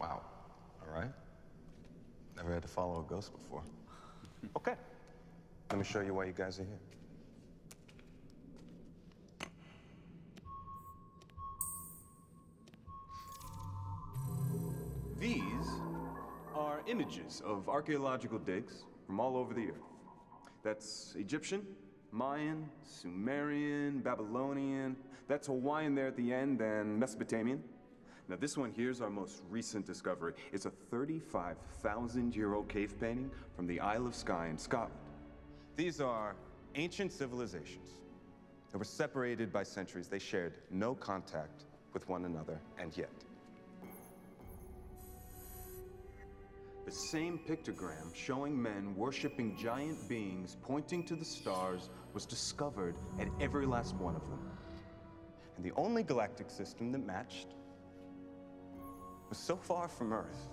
Wow. All right. Never had to follow a ghost before. okay. Let me show you why you guys are here. These are images of archaeological digs from all over the earth. That's Egyptian, Mayan, Sumerian, Babylonian. That's Hawaiian there at the end, and Mesopotamian. Now, this one here's our most recent discovery. It's a 35,000 year old cave painting from the Isle of Skye in Scotland. These are ancient civilizations that were separated by centuries. They shared no contact with one another, and yet. The same pictogram showing men worshiping giant beings pointing to the stars was discovered at every last one of them. And the only galactic system that matched was so far from Earth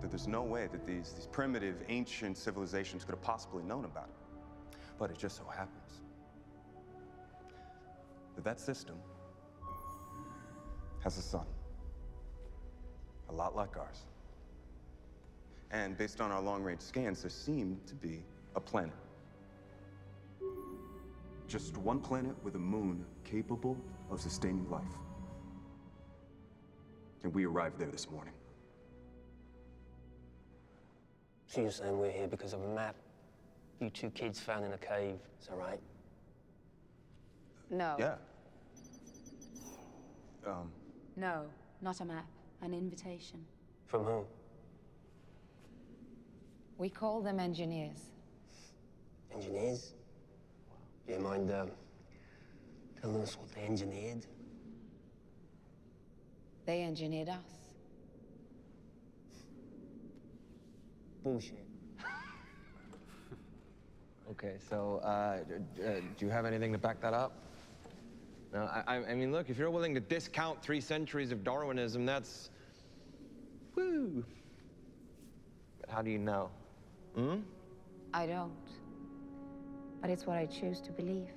that there's no way that these, these primitive, ancient civilizations could have possibly known about it. But it just so happens that that system has a sun, a lot like ours. And based on our long-range scans, there seemed to be a planet. Just one planet with a moon capable of sustaining life. And we arrived there this morning. So you're saying we're here because of a map you two kids found in a cave, is that right? No. Yeah. Um, No, not a map. An invitation. From whom? We call them engineers. Engineers? Do you mind um, telling us what they engineered? They engineered us. Bullshit. Okay, so uh, d- uh, do you have anything to back that up? No, I, I I mean, look, if you're willing to discount three centuries of Darwinism, that's. Woo! But how do you know? Hmm? I don't. But it's what I choose to believe.